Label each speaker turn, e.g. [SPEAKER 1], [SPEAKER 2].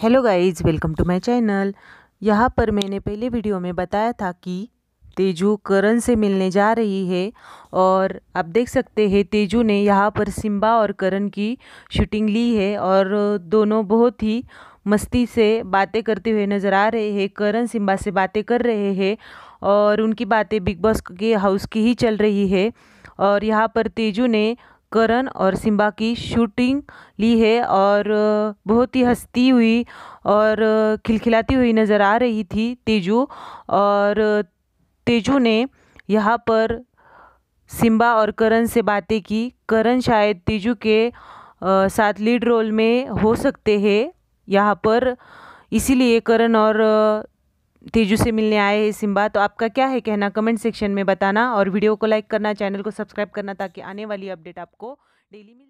[SPEAKER 1] Hello guys, welcome to my channel. यहाँ पर मैंने पहले वीडियो में बताया था कि तेजू करण से मिलने जा रही है और आप देख सकते हैं, तेजू ने यहाँ पर सिम्बा और करण की शूटिंग ली है और दोनों बहुत ही मस्ती से बातें करते हुए नज़र आ रहे हैं, करण सिम्बा से बातें कर रहे हैं और उनकी बातें बिग बॉस के हाउस की ही चल रही है। और यहाँ पर तेजू ने करण और सिम्बा की शूटिंग ली है और बहुत ही हंसती हुई और खिलखिलाती हुई नज़र आ रही थी तेजू। और तेजू ने यहाँ पर सिम्बा और करण से बातें की। करण शायद तेजू के साथ लीड रोल में हो सकते हैं यहाँ पर। इसीलिए करण और तेजू से मिलने आए हैं सिम्बा। तो आपका क्या है कहना? कमेंट सेक्शन में बताना और वीडियो को लाइक करना, चैनल को सब्सक्राइब करना ताकि आने वाली अपडेट आपको डेली मिल